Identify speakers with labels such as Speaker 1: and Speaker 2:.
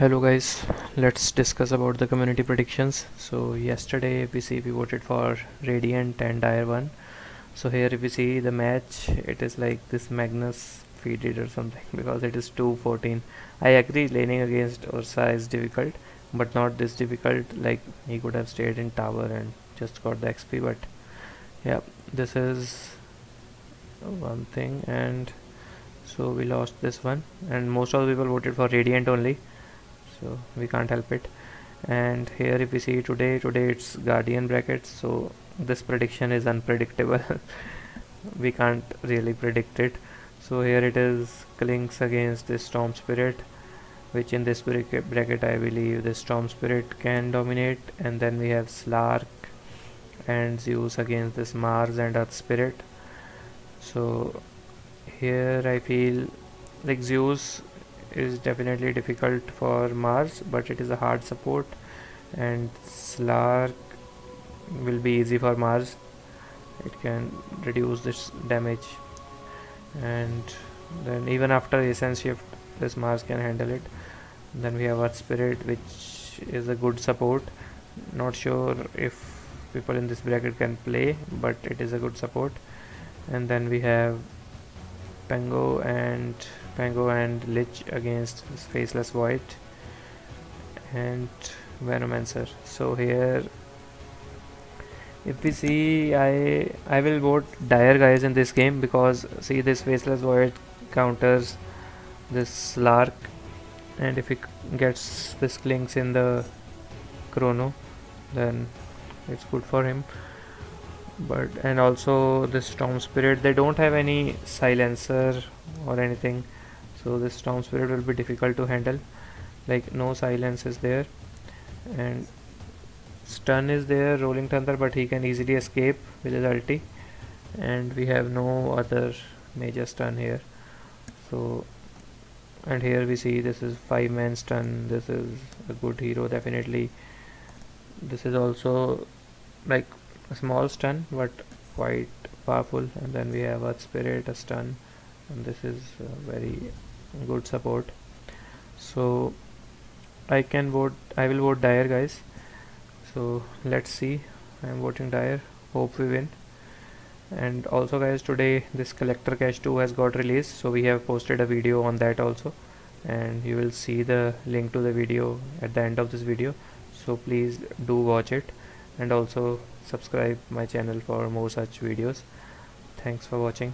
Speaker 1: hello guys. Let's discuss about the community predictions. So yesterday we see we voted for radiant and dire one. So here if we see the match. It is like this magnus feed it or something because it is 214 i agree laning against ursa is difficult but not this difficult. Like he could have stayed in tower and just got the xp but yeah this is one thing. And so we lost this one. And most of the people voted for radiant only so we can't help it. And here if we see today today it's guardian brackets so this prediction is unpredictable. We can't really predict it. So here it is Clinkz against the storm spirit which in this bracket I believe the storm spirit can dominate and then we have Slark and Zeus against this Mars and Earth spirit. So here I feel like Zeus is definitely difficult for Mars but it is a hard support. And Slark will be easy for Mars. It can reduce this damage. And then even after essence shift this Mars can handle it. Then we have Earth Spirit which is a good support. Not sure if people in this bracket can play but it is a good support. And then we have Pango and Pango and Lich against Faceless Void and Venomancer. So here if we see I I will vote Dire guys in this game because see this Faceless Void counters this Slark. And if it gets this Clinkz in the chrono then it's good for him but and also the storm spirit they don't have any silencer or anything. So this storm spirit will be difficult to handle. Like no silence is there. And stun is there rolling thunder but he can easily escape with his ulti and we have no other major stun here. So and here we see this is five man stun. This is a good hero definitely. This is also like a small stun but quite powerful. And then we have a spirit a stun and this is very good support. So I can vote I will vote Dire guys. So let's see. I am voting Dire hope we win. And also guys today this collector cache 2 has got released so we have posted a video on that also. And you will see the link to the video at the end of this video. So please do watch it and also subscribe my channel for more such videos. Thanks for watching